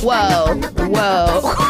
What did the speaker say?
Whoa, whoa.